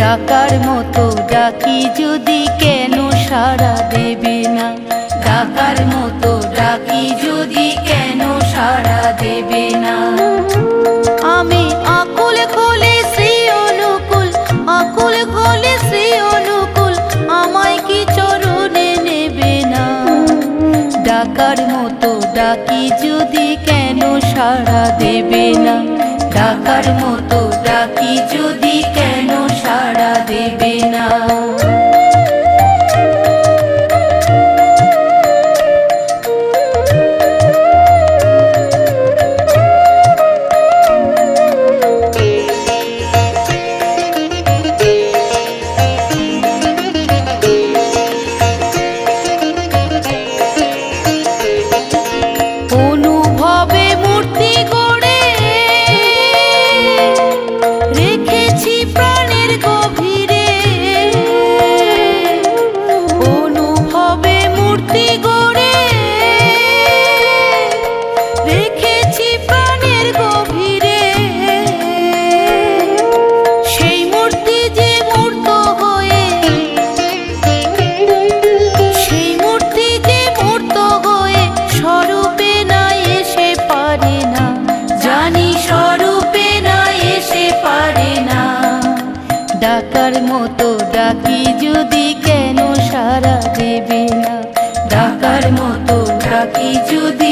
ডাকার মতো ডাকি যদি কেন সাড়া দেবে না? ডাকার মতো ডাকি যদি কেন সাড়া দেবে না? আমি আকুল খোলে শ্রী অনুকূল, আকুল খোলে শ্রী অনুকূল, আমায় কি চরণে নেবে না? ডাকার মতো ডাকি যদি কেন সাড়া দেবে না? ডাকার মতো ডাকি যদি ডাকি যদি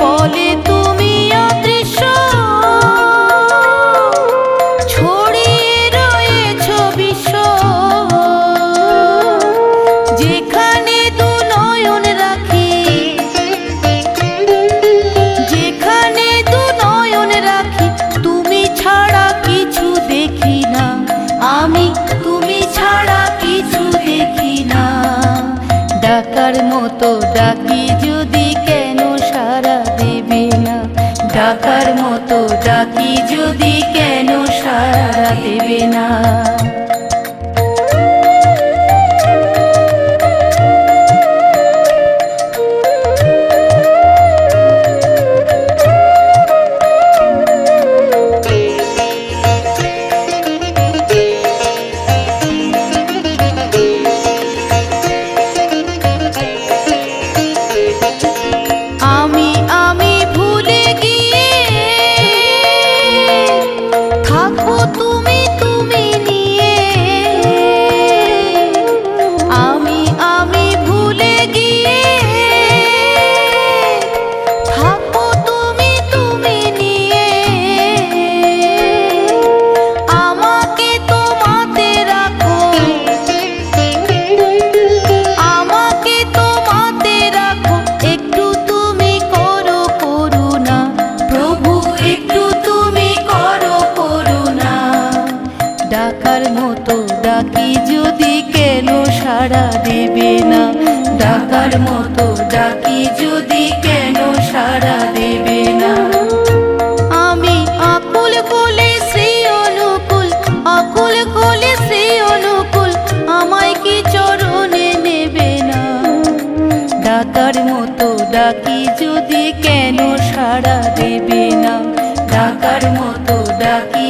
বলে তুমি ছড়িয়ে বিশ্ব। যেখানে নয়ন রাখি, যেখানে নয়ন তুমি ছাড়া কিছু দেখি না। আমি তুমি ছাড়া কিছু দেখি না। ডাকার মতো ডাকি যদি ডাকার মতো ডাকি যদি কেন সারা দেবে না? সাড়া দেবে না। ডাকার মতো ডাকি যদি কেন সাড়া দেবে না? আমি আকুল কোলে শ্রী অনুকূল, আকুল কোলে শ্রী অনুকূল, আমায় কি চরণে নেবে না? ডাকার মতো ডাকি যদি কেন সাড়া দেবে না? ডাকার মতো ডাকি